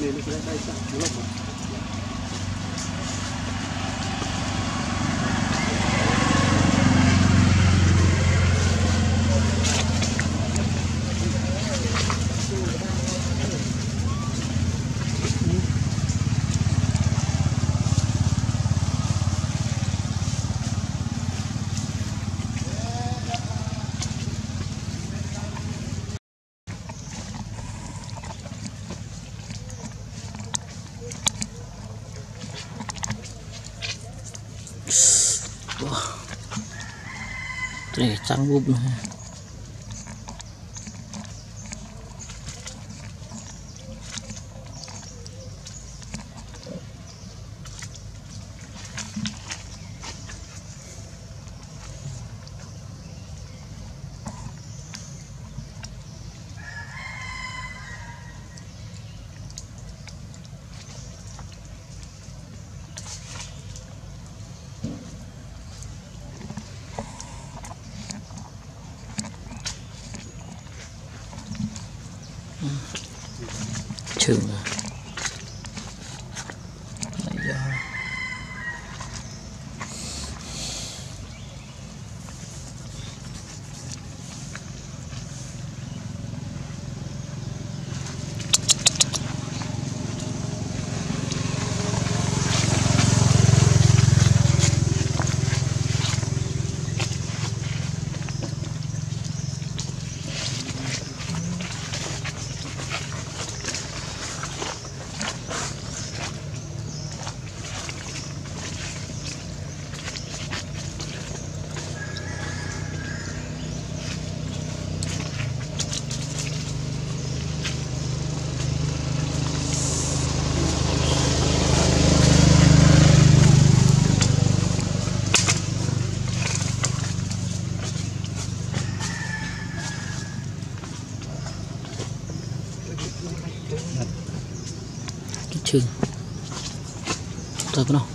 你们出来 frekuensi Tre canggup segunda. Cái trường. Tôi có nó